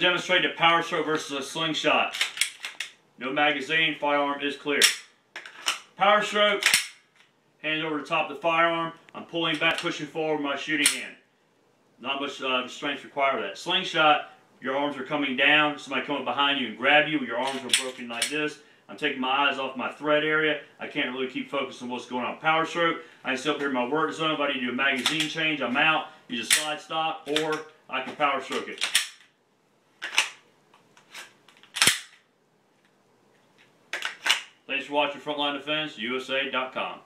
demonstrate the power stroke versus a slingshot. No magazine, firearm is clear. Power stroke, hand over the top of the firearm. I'm pulling back, pushing forward my shooting hand. Not much uh, strength required for that. Slingshot, your arms are coming down. Somebody coming behind you and grab you. Your arms are broken like this. I'm taking my eyes off my thread area. I can't really keep focused on what's going on. Power stroke, I can still up here in my work zone. If I need to do a magazine change, I'm out. Use a slide stop, or I can power stroke it. Thanks for watching Frontline Defense, USA.com.